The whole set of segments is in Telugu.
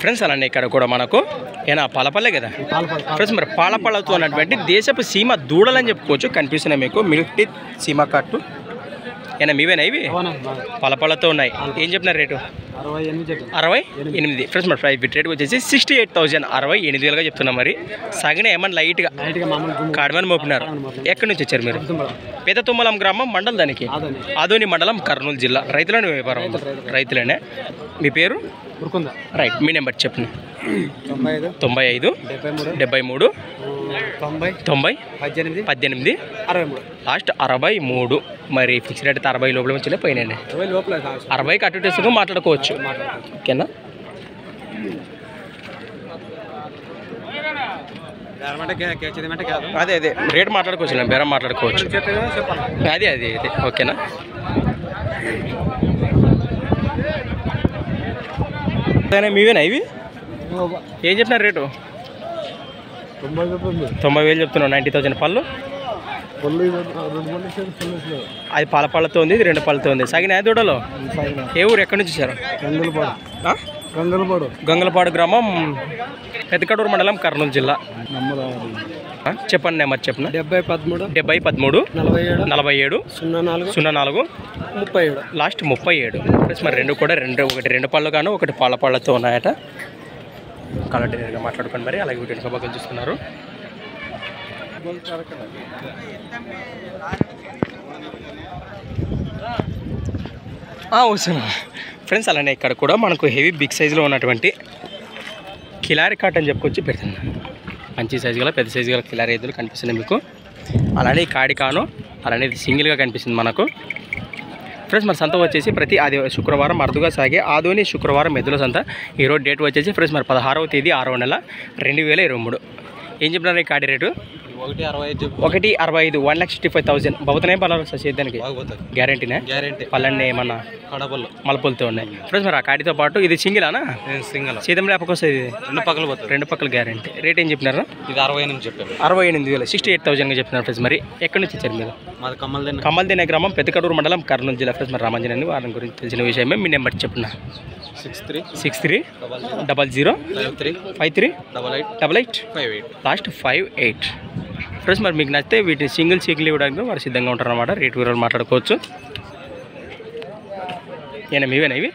ఫ్రెండ్స్ అలానే ఇక్కడ కూడా మనకు ఏనా పాలపల్లె కదా? ఫ్రెండ్స్ మరి పాలపల్లతో ఉన్నటువంటి దేశపు సీమ దూడలని చెప్పుకోవచ్చు. కనిపిస్తున్నాయి మీకు. మిల్క్ టీ సీమ కట్టు. ఏనా మీవేనా ఇవి? పలపళ్ళతో ఉన్నాయి. ఏం చెప్పినారు రేటు? అరవై ఎనిమిది ఫ్రెండ్స్ మరి ప్రైస్ రేట్ వచ్చేసి సిక్స్టీ ఎయిట్ థౌసండ్. అరవై ఎనిమిది వేలుగా చెప్తున్నాం మరి. సగనే ఏమన్నా లైట్గా కాడమని మోపినారు. ఎక్కడి నుంచి వచ్చారు మీరు? పెద్ద తుమ్మలం గ్రామం మండలం దానికి? ఆదని మండలం కర్నూలు జిల్లా. రైతులనే వ్యాపారం. రైతులనే. మీ పేరు? రైట్ మీ నెంబర్ చెప్పండి. తొంభై ఐదు. డెబ్బై మూడు. డెబ్బై మూడు. తొంభై. తొంభై. పద్దెనిమిది. పద్దెనిమిది. అరవై మూడు. లాస్ట్ అరవై మూడు. మరి ఫిక్స్డ్ రేట్ అయితే అరవై లోపల వచ్చినా పోయినండి అరవై కట్టు టెస్ట్గా మాట్లాడుకోవచ్చు. ఓకేనా? అంటే కేచదేమంటే కాదు. అదే అదే. రేట్ మాట్లాడుకోవచ్చు నేను బేరం మాట్లాడుకోవచ్చు. అదే అదే అదే. ఓకేనా? మీవేనా ఇవి? ఏం చెప్పినారు రేటు? తొంభై వేలు చెప్తున్నావు నైంటీ రెండు పళ్ళు. అది పాల పళ్ళతో ఉంది ఇది రెండు పళ్ళతో ఉంది. సాగిన దూడలో? ఏ ఊరు? ఎక్కడి నుంచి వచ్చారు? గంగలపాడు? గంగలపాడు. గ్రామం పెద్దకడూరు మండలం కర్నూలు జిల్లా? చెప్పండి నెంబర్ చెప్పండి. డెబ్బై పదమూడు. డెబ్బై పదమూడు. నలభై ఏడు. నలభై ఏడు. సున్నా నాలుగు. సున్నా నాలుగు. ముప్పై ఏడు. లాస్ట్ ముప్పై ఏడు. ప్లస్ మరి రెండు కూడా రెండు ఒకటి రెండు పళ్ళు గాను ఒకటి పాల పళ్ళతో ఉన్నాయట. నేరుగా మాట్లాడుకోండి మరి. అలాగే వీటిని సభకు చూస్తున్నారు. వస్తున్నా. ఫ్రెండ్స్ అలానే ఇక్కడ కూడా మనకు హెవీ బిగ్ సైజులో ఉన్నటువంటి కిలారి కాట్ అని చెప్పుకొచ్చి పెడుతుంది మంచి సైజు గల పెద్ద సైజు గల కిలారి ఎదురు కనిపిస్తున్నాయి మీకు. అలానే ఈ కాడి కాను అలానే ఇది సింగిల్గా కనిపిస్తుంది మనకు. ఫ్రెండ్స్ మన సంత వచ్చేసి ప్రతి ఆది శుక్రవారం అరుదుగా సాగే ఆదోని శుక్రవారం ఎద్దుల సంత. ఈరోజు డేట్ వచ్చేసి ఫ్రెండ్స్ మరి పదహారవ తేదీ ఆరవ నెల రెండు వేల ఇరవై మూడు. ఏం చెప్పినారు ఈ కాడి రేటు? ఒకటి అరవై ఐదు. చెప్పు ఒకటి అరవై ఐదు one lakh sixty five thousand. బహుతనే పలారు సార్ బాగుపోతుంది గ్యారంటీనే గ్యారంటీ పళ్ళన్నీ ఏమన్నా మలపులతో ఉన్నాయి. ఫ్రెండ్స్ మరి ఆ కాడితో పాటు ఇది సింగిలానా సింగల్ సీతం లేపకొస్తుంది ఇది? రెండు పక్కలు పోతుంది రెండు పక్కల గ్యారంటీ రేట్ ఏం చెప్పినారు? ఇది అరవై ఎనిమిది చెప్పాను అరవై ఎనిమిది వేలు. సిక్స్టీ ఎయిట్ థౌసండ్గా చెప్పినారు ఫ్రెండ్స్ మరి ఎక్కడి నుంచి ఇచ్చారు మీరు? మాది కమ్మల్ దగ్గర కమల్దినే గ్రామం పెద్దకడూరు మండలం కర్నూలు జిల్లా ఫ్రెండ్స్ మరి రామంజన్ వారి గురించి తెలిసిన విషయమే మీ నెంబర్ చెప్పిన six three six three double zero double zero five three five three double eight double eight five eight last five eight friends మరి మీకు నచ్చితే వీటిని సింగిల్ చీకులు ఇవ్వడానికి వారు సిద్ధంగా ఉంటారు అనమాట రేట్ వివరాలు మాట్లాడుకోవచ్చు. ఏనా మీవేనా ఇవి?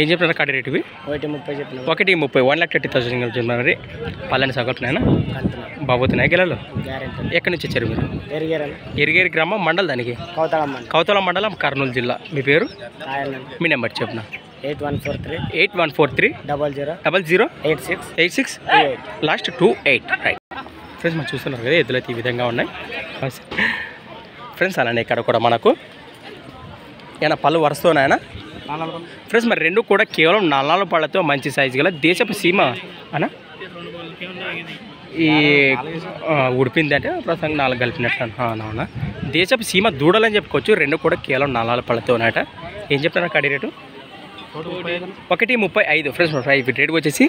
ఏం చెప్పినారు కాడి రేట్ ఇవి? ఒకటి ముప్పై చెప్పిన. ఒకటి ముప్పై వన్ లాక్ థర్టీ థౌసండ్ చెప్పినారు మరి. పల్లెని సగటునైనా బాబోతున్నాయి గెలలు? గ్యారంటీ. ఎక్కడి నుంచి వచ్చారు మీరు? ఎరిగేరి గ్రామం మండల్ దానికి? కౌతల మండలం. కర్నూలు జిల్లా. మీ పేరు? మీ నెంబర్ చెప్పిన? Eight one four three eight one four three double zero double zero eight six eight six last two eight right friends మనం చూస్తున్నారు కదా ఎద్దులు అయితే ఈ విధంగా ఉన్నాయి. ఫ్రెండ్స్ అలానే ఇక్కడ కూడా మనకు ఏమైనా పళ్ళు వరుస్తున్నాయన ఫ్రెండ్స్ మరి రెండు కూడా కేవలం నల్లాల పళ్ళతో మంచి సైజు గల దేశపు సీమ అనా? ఈ ఆ, ఉడిపిందంటే ప్రస్తుతం నాలుగు కలిపినట్లు అవునా దేశపు సీమ దూడలని చెప్పుకోవచ్చు రెండు కూడా కేవలం నల్లాల పళ్ళతో ఉన్నాయట ఏం చెప్తున్నారు కడి రేటు? ఒకటి ముప్పై ఐదు. ఫ్రెండ్స్ ఇవి రేట్ వచ్చేసి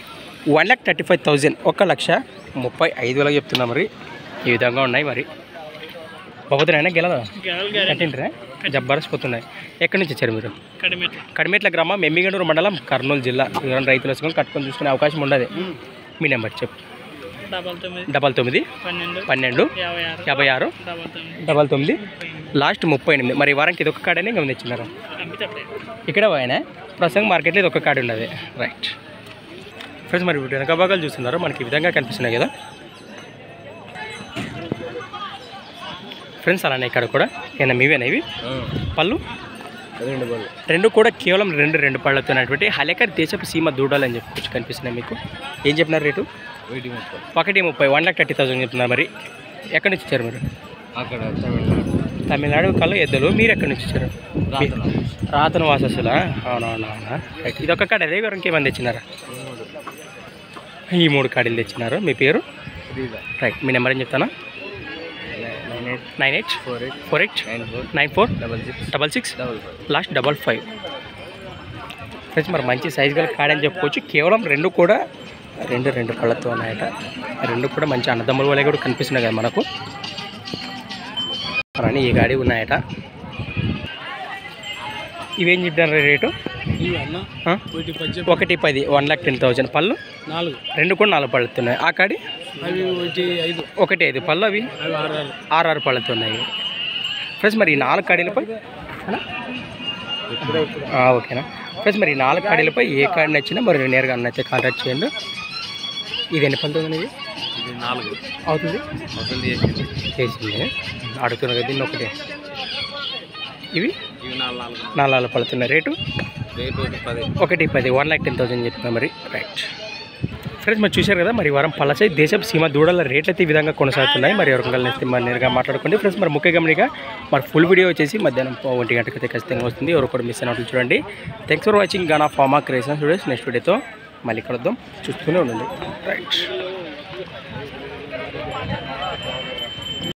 one lakh thirty five thousand. ఒక లక్ష ముప్పై ఐదు వేలకు చెప్తున్నా మరి. ఈ విధంగా ఉన్నాయి మరి. పోతున్నాయినా గెలదా? కట్టిండ్రా? జబ్బరస్ పోతున్నాయి. ఎక్కడి నుంచి వచ్చారు మీరు? కడిమెట్ల. గ్రామం మెమ్మిగండూరు మండలం కర్నూలు జిల్లా. ఎవరైనా రైతులు వచ్చుకొని కట్టుకొని చూసుకునే అవకాశం ఉండదు. మీ నెంబర్ చెప్పు. డబల్ తొమ్మిది. పన్నెండు యాభై ఆరు. డబల్ తొమ్మిది. లాస్ట్ ముప్పై ఎనిమిది. మరి వారానికి ఇది ఒక కాడనే అప్పుడే ఇక్కడ పోయినా? ప్రస్తుతం మార్కెట్లో ఇది ఒక కార్డు ఉన్నది. రైట్ ఫ్రెండ్స్ మరి వీటి వెనక భాగాలు చూస్తున్నారు. మనకి ఈ విధంగా కనిపిస్తున్నాయి కదా. ఫ్రెండ్స్ అలానే ఇక్కడ కూడా ఏమైనా మీవేనా ఇవి? పళ్ళు? రెండు బళ్ళు రెండు కూడా కేవలం రెండు రెండు పళ్ళతో ఉన్నటువంటి హలేకర్ దేశపు సీమ దూడాలు అని చెప్పుకోవచ్చు కనిపిస్తున్నాయి మీకు. ఏం చెప్పినారు రేటు? ఒకటి ముప్పై. వన్ లాక్ థర్టీ థౌసండ్ చెప్తున్నారు మరి. ఎక్కడి నుంచి వచ్చారు మీరు? అక్కడ తమిళనాడు. తమిళనాడు కళ్ళు ఎద్దులు. మీరు ఎక్కడి నుంచి వచ్చారు రాతన. వాసస్సులా. అవునవునవునా. రైట్ ఇది ఒక కాడ అదే ఇంకేమంది తెచ్చినారా? ఈ మూడు కాడీలు తెచ్చినారు. మీ పేరు? రైట్ మీ నెంబర్ ఏం చెప్తానా? Nine eight nine eight four eight four eight nine four nine four double six double six double five. Last double five. Friends మరి మంచి సైజ్ గల కాడని చెప్పుకోవచ్చు. కేవలం రెండు కూడా రెండు రెండు పళ్ళతో ఉన్నాయట. రెండు కూడా మంచి అన్నదమ్ముల వల్ల కూడా కనిపిస్తున్నాయి కదా మనకు. అని ఈ గాడి ఉన్నాయట. ఇవేం చెప్పారు రేటు? అన్న? ఒకటి పది వన్ లాక్ టెన్ థౌజండ్. పళ్ళు? నాలుగు. రెండు కూడా నాలుగు పళ్ళుతున్నాయి. ఆ కాడి? అవి ఒకటి ఐదు. పళ్ళు అవి? ఆరు పళ్ళుతున్నాయి. ఫ్రెండ్స్ మరి ఈ నాలుగు కాడీలపై? ఓకేనా. ఫ్రెండ్స్ మరి ఈ నాలుగు కాడీలపై ఏ కార్డు నచ్చినా మరి నేరుగా అన్నైతే కాంటాక్ట్ చేయండి. ఇది ఎన్ని పళ్ళు ఇది? నాలుగు. అవుతుంది? అవుతుంది చేసింది. అడుగుతున్నారు కదా దీన్ని ఒకటే. ఇవి? నాలుగు పడుతున్నాయి రేటు? ఒకటి పది. వన్ ల్యాక్ టెన్ థౌసండ్ చెప్పినా మరి. రైట్ ఫ్రెండ్స్ మరి చూశారు కదా మరి వారం పళ్ళసై దేశపు సీమ దూడల రేట్లు అయితే ఈ విధంగా కొనసాగుతున్నాయి. మరి ఎవరికి కలిసి మరి నేరుగా మాట్లాడుకోండి. ఫ్రెండ్స్ మరి ముఖ్య గమనిక మరి ఫుల్ వీడియో వచ్చేసి మధ్యాహ్నం ఒంటి గంటకి అయితే ఖచ్చితంగా వస్తుంది. ఎవరు కూడా మిస్ అయినట్లు చూడండి. Thanks for watching Gana pharma creation studios next వీడియోతో మళ్ళీ కలుద్దాం. చూస్తూనే ఉండండి. రైట్